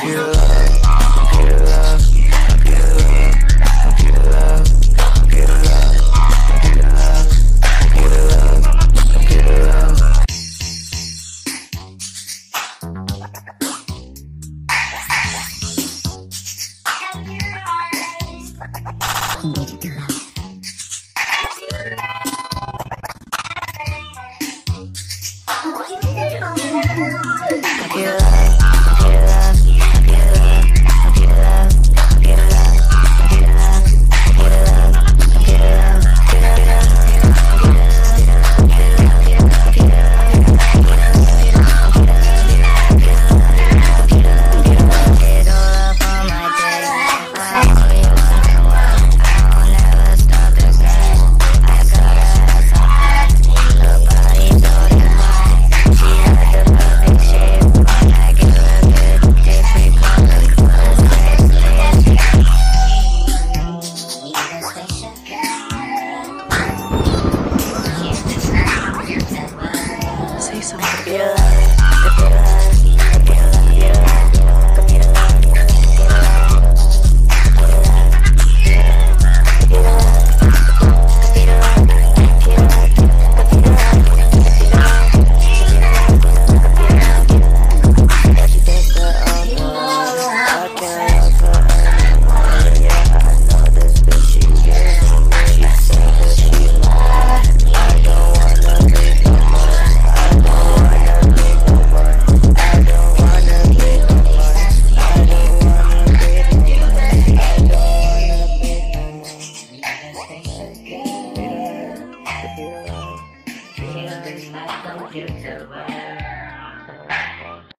pure love. Yeah. so good. don't give where?